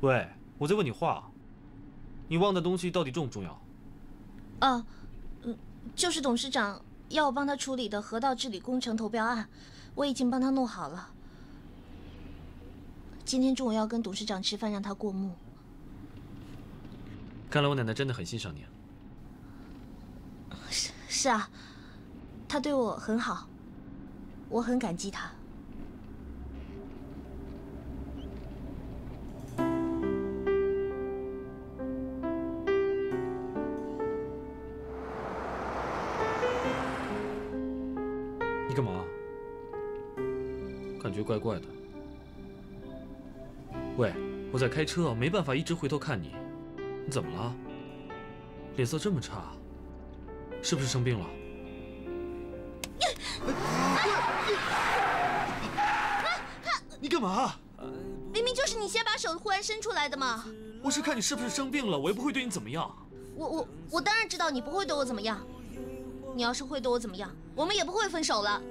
喂，我在问你话，你忘的东西到底重不重要？哦，嗯，就是董事长要我帮他处理的河道治理工程投标案，我已经帮他弄好了。今天中午要跟董事长吃饭，让他过目。看来我奶奶真的很欣赏你。啊是是啊，她对我很好，我很感激她。开车，没办法一直回头看你。你怎么了？脸色这么差，是不是生病了？你干嘛？明明就是你先把手忽然伸出来的嘛！我是看你是不是生病了，我又不会对你怎么样。我我我当然知道你不会对我怎么样。你要是会对我怎么样，我们也不会分手了。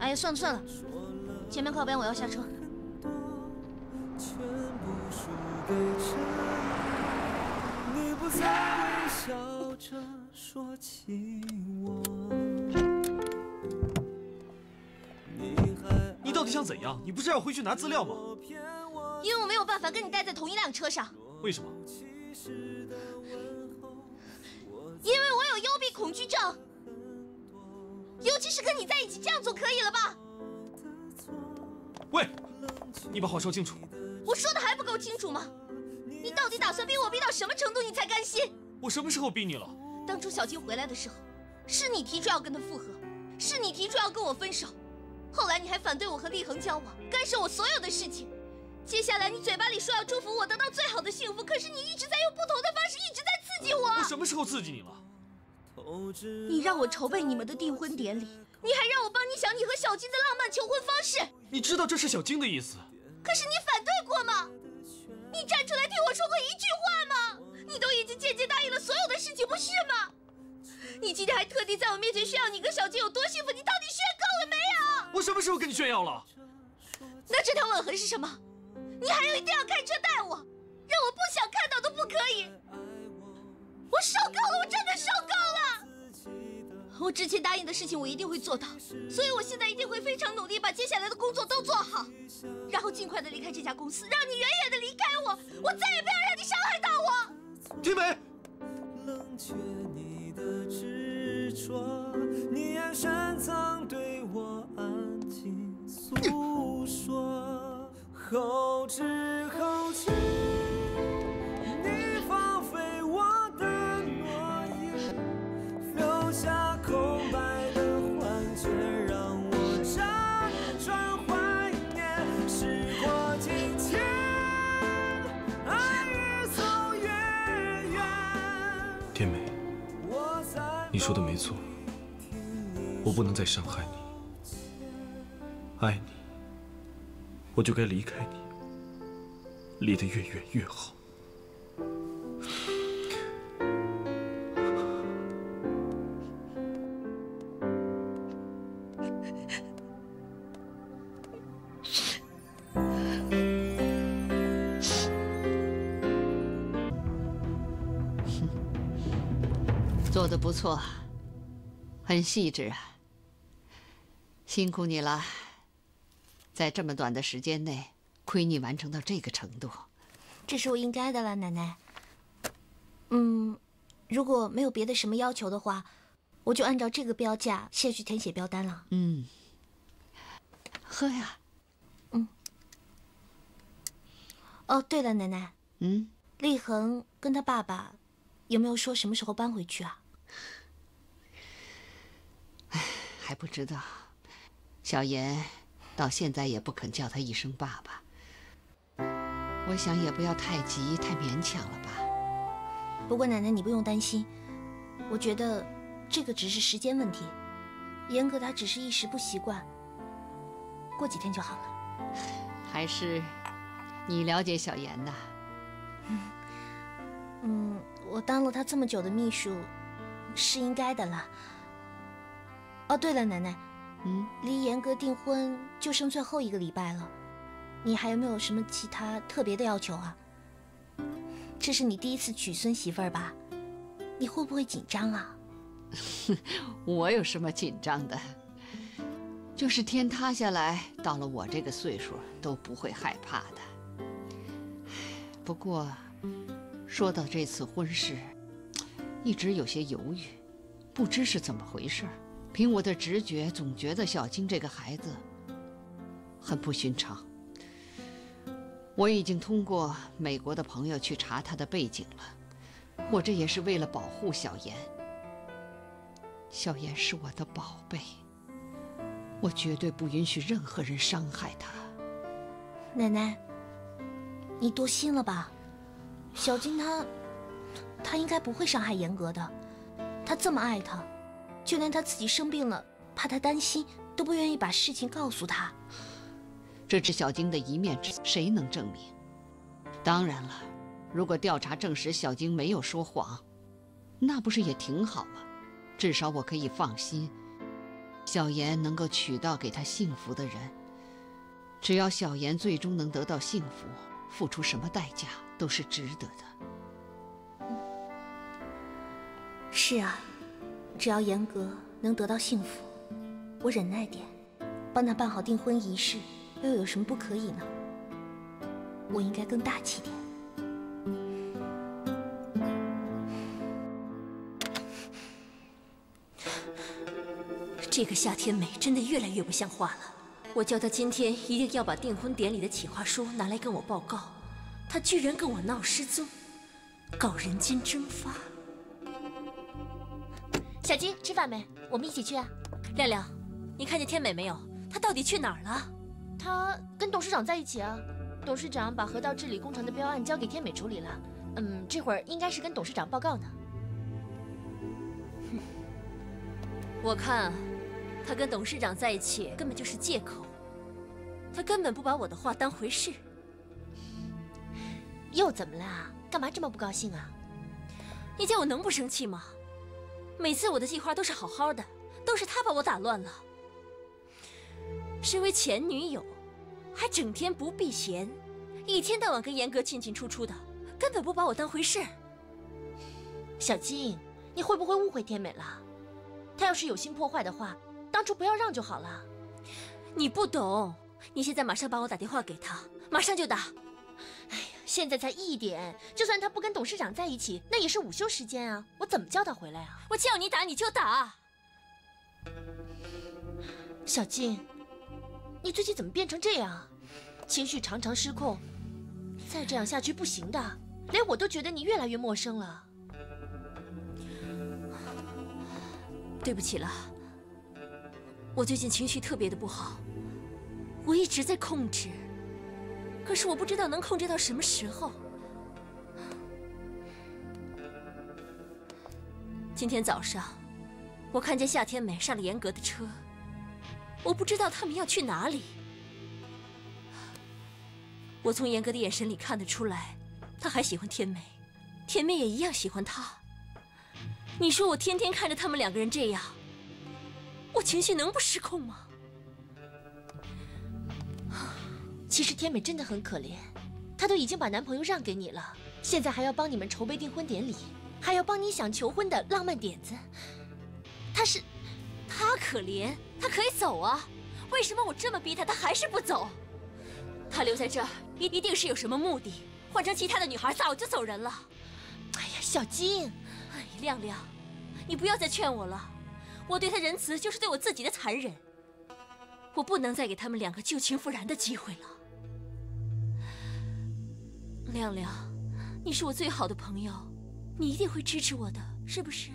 哎呀，算了算了，前面靠边，我要下车。你到底想怎样？你不是要回去拿资料吗？因为我没有办法跟你待在同一辆车上。为什么？因为我有幽闭恐惧症，尤其是跟你在一起，这样做可以了吧？喂，你把话说清楚。我说的还不够清楚吗？你到底打算逼我逼到什么程度，你才甘心？我什么时候逼你了？当初小金回来的时候，是你提出要跟他复合，是你提出要跟我分手，后来你还反对我和立恒交往，干涉我所有的事情。接下来你嘴巴里说要祝福我得到最好的幸福，可是你一直在用不同的方式，一直在刺激我。我什么时候刺激你了？你让我筹备你们的订婚典礼，你还让我帮你想你和小金的浪漫求婚方式。你知道这是小金的意思，可是你反对过吗？你站出来替我说过一句话吗？你都已经间接答应了所有的事情，不是吗？你今天还特地在我面前炫耀你跟小金有多幸福，你到底炫够了没有？我什么时候跟你炫耀了？那这条吻痕是什么？你还要一定要开车带我，让我不想看到都不可以。我受够了，我真的受。我之前答应的事情我一定会做到，所以我现在一定会非常努力，把接下来的工作都做好，然后尽快的离开这家公司，让你远远的离开我，我再也不要让你伤害到我。天美。冷却你的执着，你眼神曾对我安静诉说，后知说的没错，我不能再伤害你。爱你，我就该离开你，离得越远越好。错，很细致啊，辛苦你了。在这么短的时间内，亏你完成到这个程度。这是我应该的了，奶奶。嗯，如果没有别的什么要求的话，我就按照这个标价先去填写标单了。嗯，喝呀。嗯哦，对了，奶奶，嗯，立恒跟他爸爸有没有说什么时候搬回去啊？还不知道。小妍到现在也不肯叫他一声爸爸。我想也不要太急，太勉强了吧。不过奶奶你不用担心，我觉得这个只是时间问题。严格他只是一时不习惯，过几天就好了。还是你了解小妍呐？嗯，我当了他这么久的秘书，是应该的了。哦，对了，奶奶，嗯，离严格订婚就剩最后一个礼拜了。你还有没有什么其他特别的要求啊？这是你第一次娶孙媳妇儿吧？你会不会紧张啊？我有什么紧张的？就是天塌下来，到了我这个岁数都不会害怕的。不过，说到这次婚事，一直有些犹豫，不知是怎么回事。凭我的直觉，总觉得小金这个孩子很不寻常。我已经通过美国的朋友去查他的背景了，我这也是为了保护小妍。小妍是我的宝贝，我绝对不允许任何人伤害她。奶奶，你多心了吧？小金她，她应该不会伤害严格的，她这么爱他，就连他自己生病了，怕他担心，都不愿意把事情告诉他。这只小晶的一面之词谁能证明？当然了，如果调查证实小晶没有说谎，那不是也挺好吗？至少我可以放心，小妍能够娶到给她幸福的人。只要小妍最终能得到幸福，付出什么代价都是值得的。是啊，只要严格能得到幸福，我忍耐点，帮他办好订婚仪式，又有什么不可以呢？我应该更大气点。这个夏天美真的越来越不像话了。我叫他今天一定要把订婚典礼的企划书拿来跟我报告，他居然跟我闹失踪，搞人间蒸发。小金，吃饭没？我们一起去啊。亮亮，你看见天美没有？她到底去哪儿了？她跟董事长在一起啊。董事长把河道治理工程的标案交给天美处理了。嗯，这会儿应该是跟董事长报告呢。我看，他跟董事长在一起根本就是借口。他根本不把我的话当回事。又怎么了？干嘛这么不高兴啊？你见我能不生气吗？每次我的计划都是好好的，都是他把我打乱了。身为前女友，还整天不避嫌，一天到晚跟严格进进出出的，根本不把我当回事。小金，你会不会误会天美了？他要是有心破坏的话，当初不要让就好了。你不懂，你现在马上帮我打电话给他，马上就打。哎，现在才一点，就算他不跟董事长在一起，那也是午休时间啊，我怎么叫他回来啊？我叫你打你就打。小静，你最近怎么变成这样？情绪常常失控，再这样下去不行的，连我都觉得你越来越陌生了。对不起了，我最近情绪特别的不好，我一直在控制，可是我不知道能控制到什么时候。今天早上，我看见夏天美上了严格的车，我不知道他们要去哪里。我从严格的眼神里看得出来，他还喜欢天美，天美也一样喜欢他。你说我天天看着他们两个人这样，我情绪能不失控吗？其实天美真的很可怜，她都已经把男朋友让给你了，现在还要帮你们筹备订婚典礼，还要帮你想求婚的浪漫点子。她是，她可怜，她可以走啊，为什么我这么逼她，她还是不走？她留在这儿一定是有什么目的，换成其他的女孩早就走人了。哎呀，小金，哎，亮亮，你不要再劝我了，我对她仁慈就是对我自己的残忍，我不能再给他们两个旧情复燃的机会了。亮亮，你是我最好的朋友，你一定会支持我的，是不是？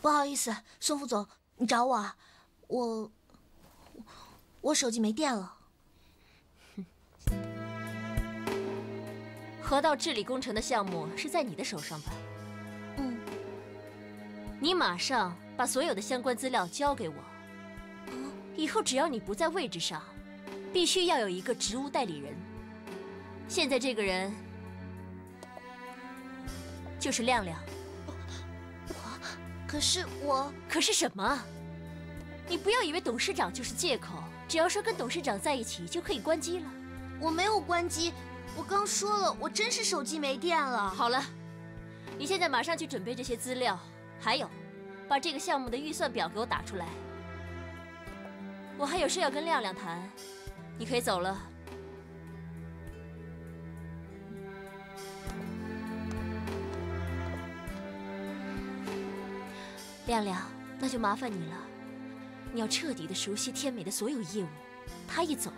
不好意思，孙副总，你找我啊？我我手机没电了。河道治理工程的项目是在你的手上吧？嗯。你马上把所有的相关资料交给我。以后只要你不在位置上，必须要有一个职务代理人。现在这个人就是亮亮。我可是我，可是什么？你不要以为董事长就是借口，只要说跟董事长在一起就可以关机了。我没有关机，我刚说了，我真是手机没电了。好了，你现在马上去准备这些资料，还有，把这个项目的预算表给我打出来。我还有事要跟亮亮谈，你可以走了。亮亮，那就麻烦你了，你要彻底的熟悉天美的所有业务。他一走，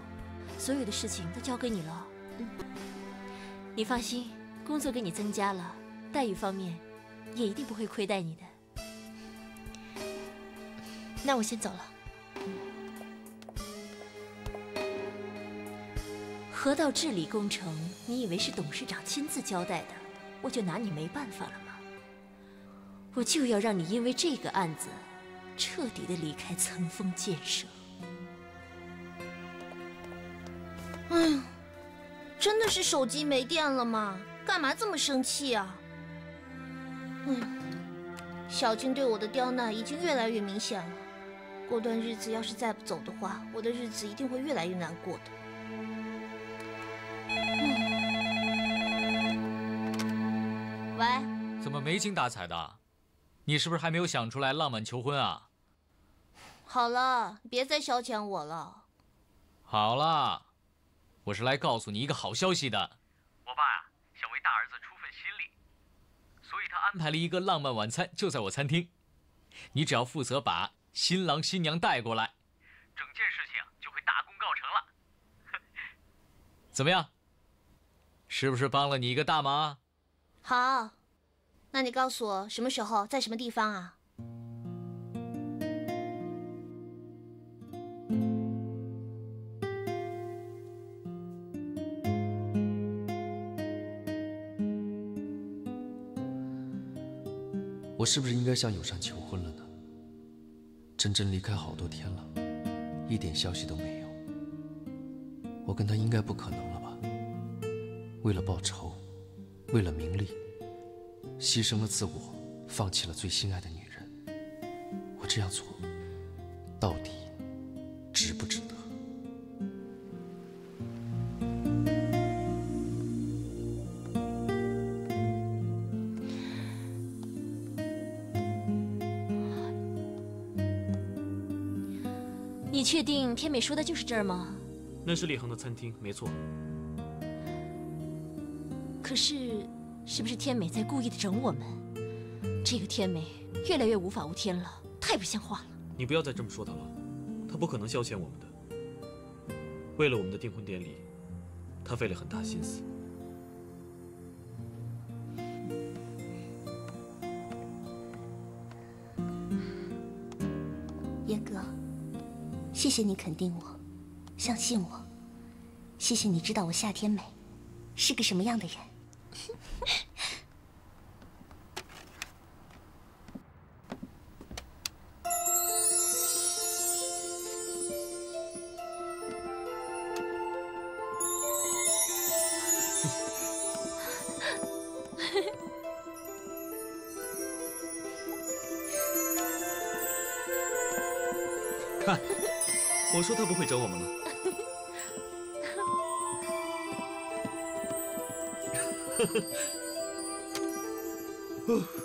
所有的事情都交给你了。嗯你放心，工作给你增加了，待遇方面也一定不会亏待你的。那我先走了。河道治理工程，你以为是董事长亲自交代的，我就拿你没办法了吗？我就要让你因为这个案子，彻底的离开层峰建设。哎呀，真的是手机没电了吗？干嘛这么生气啊？嗯，小静对我的刁难已经越来越明显了。过段日子要是再不走的话，我的日子一定会越来越难过的。嗯、喂？怎么没精打采的？你是不是还没有想出来浪漫求婚啊？好了，别再消遣我了。好了。我是来告诉你一个好消息的，我爸呀想为大儿子出份心力，所以他安排了一个浪漫晚餐，就在我餐厅。你只要负责把新郎新娘带过来，整件事情就会大功告成了。怎么样？是不是帮了你一个大忙？好，那你告诉我什么时候在什么地方啊？我是不是应该向友善求婚了呢？真真离开好多天了，一点消息都没有。我跟他应该不可能了吧？为了报仇，为了名利，牺牲了自我，放弃了最心爱的女人。我这样做，到底值不值确定天美说的就是这儿吗？那是李恒的餐厅，没错。可是，是不是天美在故意的整我们？这个天美越来越无法无天了，太不像话了。你不要再这么说他了，他不可能消遣我们的。为了我们的订婚典礼，他费了很大心思。谢谢你肯定我，相信我。谢谢你知道我夏天美是个什么样的人。我说他不会找我们了。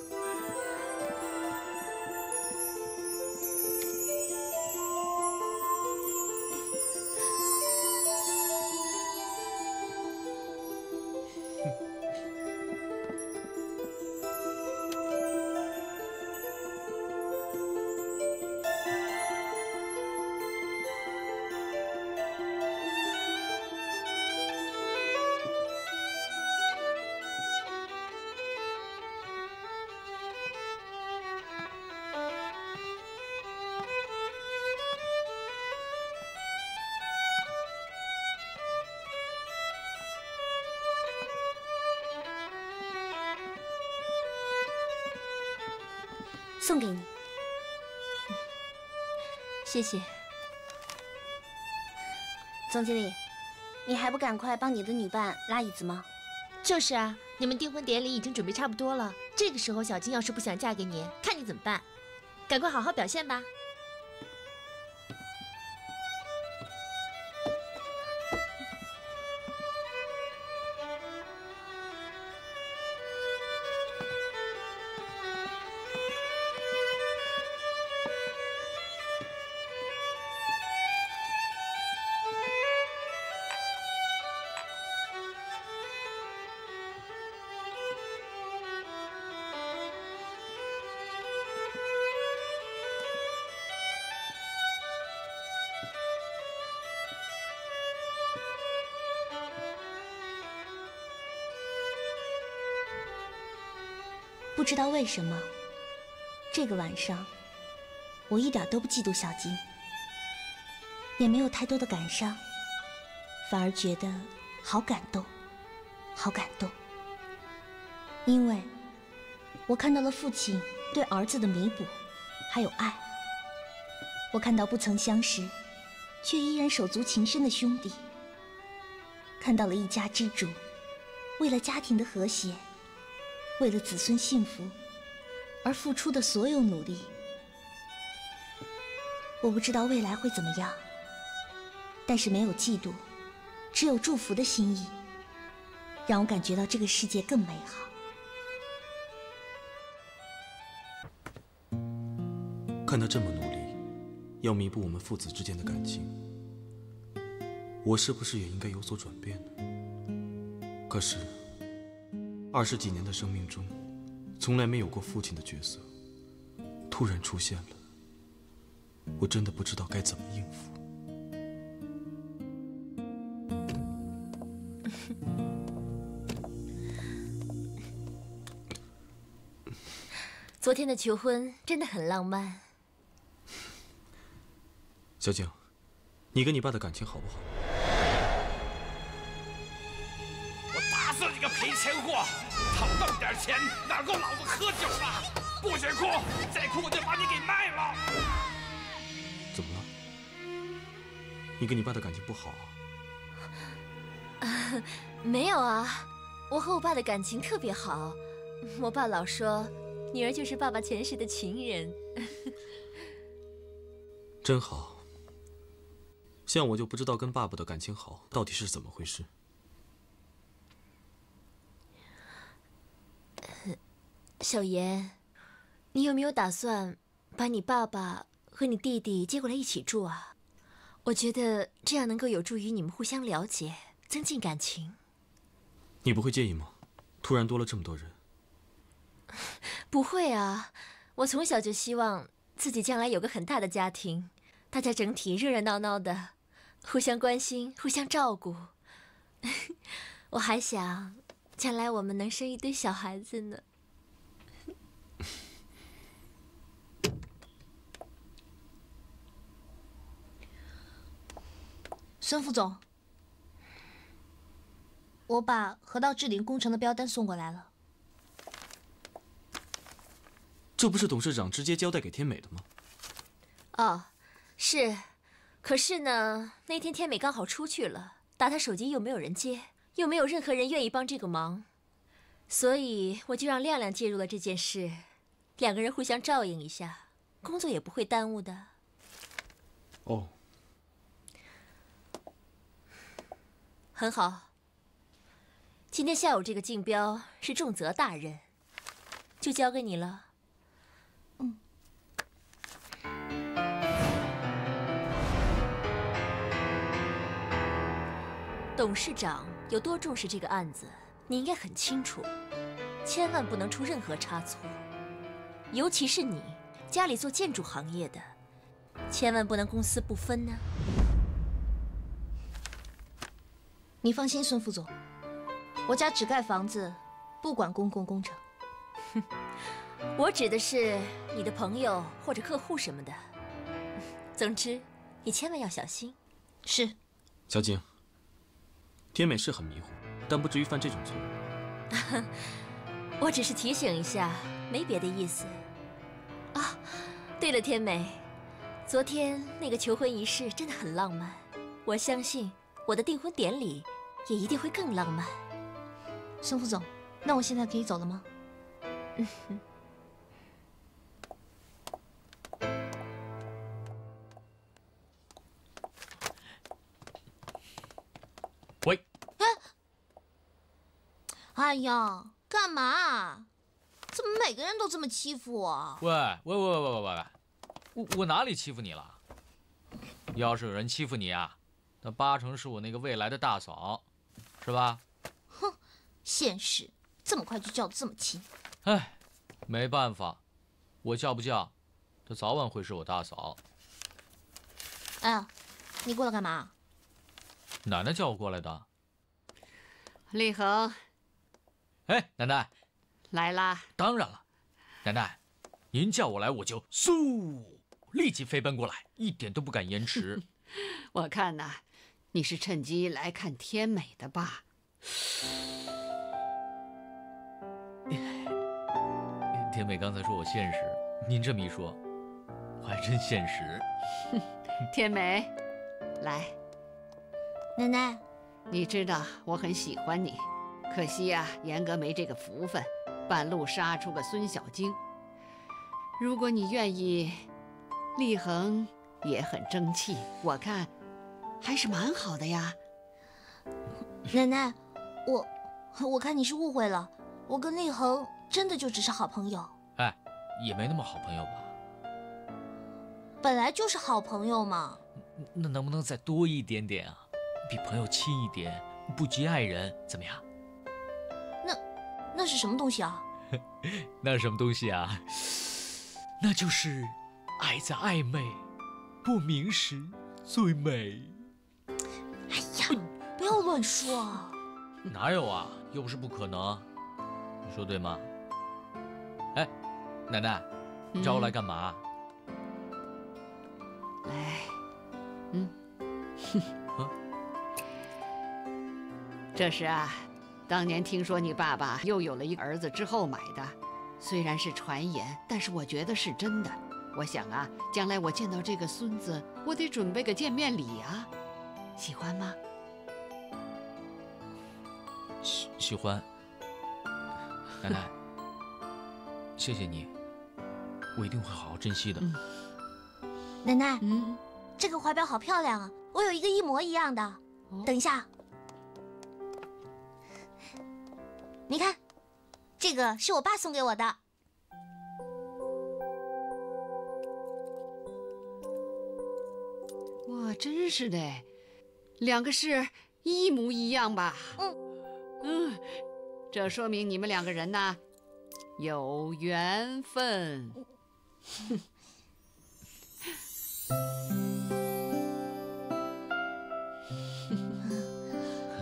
送给你，谢谢。总经理，你还不赶快帮你的女伴拉椅子吗？就是啊，你们订婚典礼已经准备差不多了，这个时候小金要是不想嫁给你，看你怎么办？赶快好好表现吧。不知道为什么，这个晚上我一点都不嫉妒小金，也没有太多的感伤，反而觉得好感动，好感动。因为我看到了父亲对儿子的弥补，还有爱。我看到不曾相识，却依然手足情深的兄弟，看到了一家之主为了家庭的和谐。为了子孙幸福而付出的所有努力，我不知道未来会怎么样，但是没有嫉妒，只有祝福的心意，让我感觉到这个世界更美好。看他这么努力，要弥补我们父子之间的感情，我是不是也应该有所转变呢？可是。二十几年的生命中，从来没有过父亲的角色，突然出现了，我真的不知道该怎么应付。昨天的求婚真的很浪漫。小景，你跟你爸的感情好不好？赔钱货，讨那么点钱哪够老子喝酒啊？不许哭，再哭我就把你给卖了。怎么了？你跟你爸的感情不好啊？没有啊，我和我爸的感情特别好。我爸老说，女儿就是爸爸前世的情人。真好。像我就不知道跟爸爸的感情好到底是怎么回事。小妍，你有没有打算把你爸爸和你弟弟接过来一起住啊？我觉得这样能够有助于你们互相了解，增进感情。你不会介意吗？突然多了这么多人。不会啊，我从小就希望自己将来有个很大的家庭，大家整体热热闹闹的，互相关心，互相照顾。我还想，将来我们能生一堆小孩子呢。孙副总，我把河道治理工程的标单送过来了。这不是董事长直接交代给天美的吗？哦，是。可是呢，那天天美刚好出去了，打他手机又没有人接，又没有任何人愿意帮这个忙，所以我就让亮亮介入了这件事，两个人互相照应一下，工作也不会耽误的。哦。很好。今天下午这个竞标是重责大任，就交给你了。嗯。董事长有多重视这个案子，你应该很清楚，千万不能出任何差错。尤其是你，家里做建筑行业的，千万不能公私不分呢。你放心，孙副总，我家只盖房子，不管公共工程。哼，我指的是你的朋友或者客户什么的。总之，你千万要小心。是。小景，天美是很迷糊，但不至于犯这种错误。我只是提醒一下，没别的意思。啊，对了，天美，昨天那个求婚仪式真的很浪漫，我相信我的订婚典礼。也一定会更浪漫。孙副总，那我现在可以走了吗？喂，哎呀，干嘛？怎么每个人都这么欺负我？喂喂喂喂喂喂喂，我我哪里欺负你了？要是有人欺负你啊，那八成是我那个未来的大嫂，是吧？哼现实，这么快就叫得这么亲？哎，没办法，我叫不叫，她早晚会是我大嫂。哎呀，你过来干嘛？奶奶叫我过来的。立恒哎，奶奶，来啦！当然了，奶奶，您叫我来，我就嗖，立即飞奔过来，一点都不敢延迟。我看呐，你是趁机来看天美的吧？天美刚才说我现实，您这么一说，我还真现实。天美，来，奶奶，你知道我很喜欢你，可惜呀、严格没这个福分，半路杀出个孙小晶。如果你愿意，立恒也很争气，我看还是蛮好的呀。奶奶，我我看你是误会了，我跟立恒真的就只是好朋友，哎，也没那么好朋友吧？本来就是好朋友嘛。那能不能再多一点点啊？比朋友亲一点，不及爱人，怎么样？那是什么东西啊？那是什么东西啊？那就是爱在暧昧不明时最美。不要乱说啊！哪有啊？又不是不可能，你说对吗？哎，奶奶，你找我来干嘛？来，嗯，啊 这是啊，当年听说你爸爸又有了一个儿子之后买的，虽然是传言，但是我觉得是真的。我想啊，将来我见到这个孙子，我得准备个见面礼啊，喜欢吗？喜喜欢，奶奶，谢谢你，我一定会好好珍惜的。嗯奶奶，嗯，这个怀表好漂亮啊！我有一个一模一样的。哦等一下，你看，这个是我爸送给我的。哇，真是的，两个是一模一样吧？嗯嗯，这说明你们两个人呢有缘分。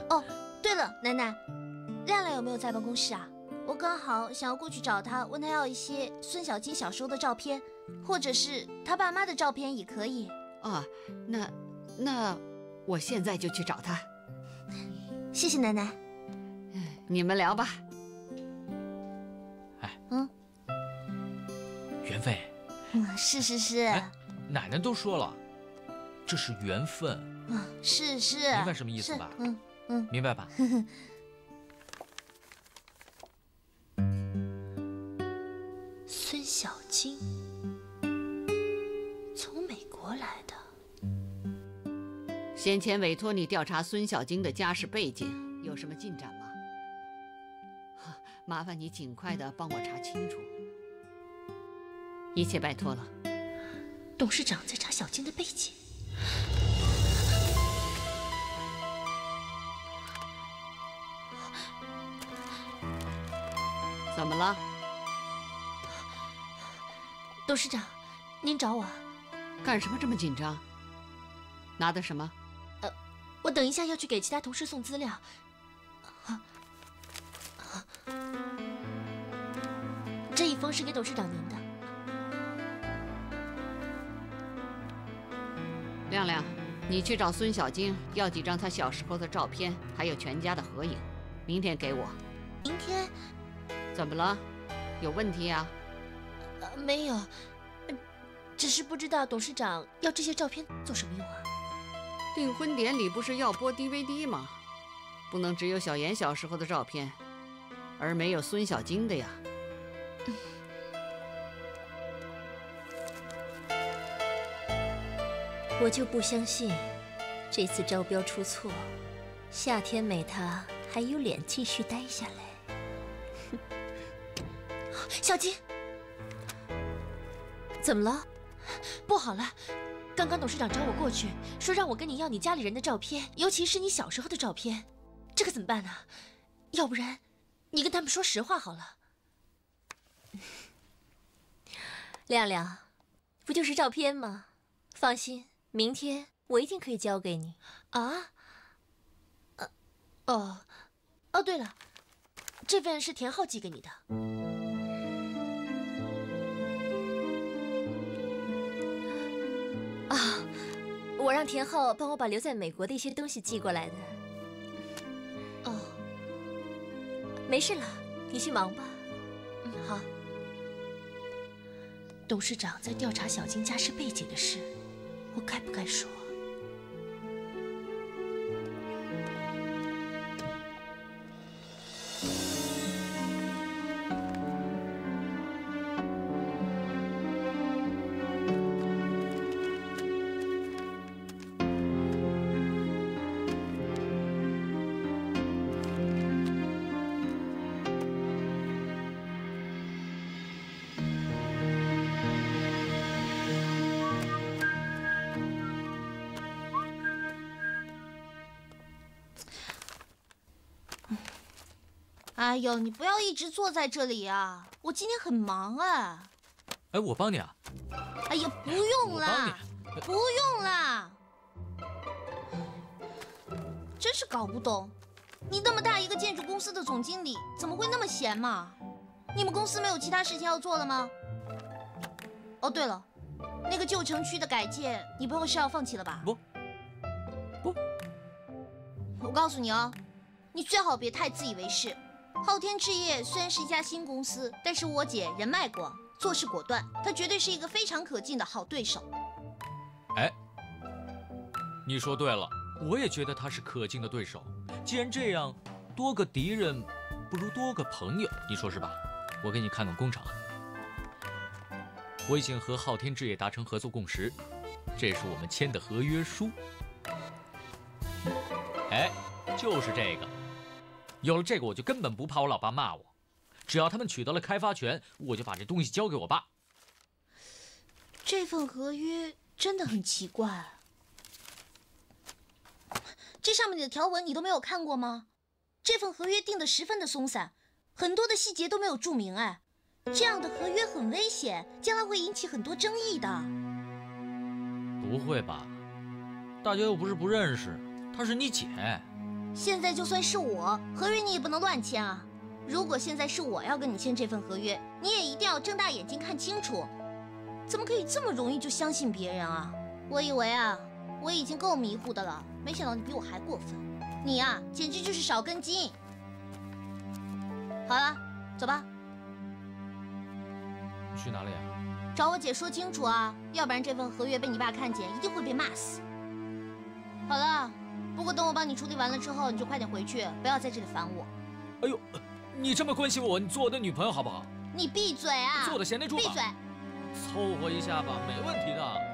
哦，对了，奶奶，亮亮有没有在办公室啊？我刚好想要过去找他，问他要一些孙小金小时候的照片，或者是他爸妈的照片也可以。啊，那那我现在就去找他。谢谢奶奶。你们聊吧。缘分，嗯，是是是，哎奶奶都说了，这是缘分，嗯，是是。明白什么意思吧嗯嗯。明白吧？孙小金从美国来的，先前委托你调查孙小晶的家世背景，有什么进展麻烦你尽快的帮我查清楚。一切拜托了。董事长在查小金的背景。怎么了？董事长，您找我，干什么这么紧张？拿的什么？呃我等一下要去给其他同事送资料。这一封是给董事长您的。亮亮，你去找孙小晶要几张她小时候的照片，还有全家的合影，明天给我。明天怎么了？有问题啊？呃，没有，呃只是不知道董事长要这些照片做什么用啊？订婚典礼不是要播 DVD 吗？不能只有小妍小时候的照片。而没有孙小晶的呀。我就不相信，这次招标出错，夏天美她还有脸继续待下来。小金，怎么了？不好了！刚刚董事长找我过去，说让我跟你要你家里人的照片，尤其是你小时候的照片。这可怎么办呢？要不然，你跟他们说实话好了。亮亮，不就是照片吗？放心，明天我一定可以交给你。啊？呃，哦，哦，对了，这份是田浩寄给你的。啊，我让田浩帮我把留在美国的一些东西寄过来的。没事了，你去忙吧。嗯，好。董事长在调查小金家世背景的事，我该不该说？哎呦，你不要一直坐在这里啊！我今天很忙啊。哎，我帮你啊。哎呀，不用啦，不用啦。真是搞不懂，你那么大一个建筑公司的总经理，怎么会那么闲嘛？你们公司没有其他事情要做了吗？哦，对了，那个旧城区的改建，你不会是要放弃了吧？不，不。我告诉你哦，你最好别太自以为是。昊天置业虽然是一家新公司，但是我姐人脉广，做事果断，她绝对是一个非常可敬的好对手。哎，你说对了，我也觉得他是可敬的对手。既然这样，多个敌人不如多个朋友，你说是吧？我给你看看工厂，我已经和昊天置业达成合作共识，这是我们签的合约书。哎，就是这个。有了这个，我就根本不怕我老爸骂我。只要他们取得了开发权，我就把这东西交给我爸。这份合约真的很奇怪，这上面的条文你都没有看过吗？这份合约定的十分的松散，很多的细节都没有注明。哎，这样的合约很危险，将来会引起很多争议的。不会吧？大家又不是不认识，她是你姐。现在就算是我，合约你也不能乱签啊！如果现在是我要跟你签这份合约，你也一定要睁大眼睛看清楚。怎么可以这么容易就相信别人啊？我以为啊，我已经够迷糊的了，没想到你比我还过分。你啊，简直就是少根筋。好了，走吧。去哪里啊？找我姐说清楚啊，要不然这份合约被你爸看见，一定会被骂死。好了。不过等我帮你处理完了之后，你就快点回去，不要在这里烦我。哎呦，你这么关心我，你做我的女朋友好不好？你闭嘴啊！做我的贤内助。闭嘴。凑合一下吧，没问题的。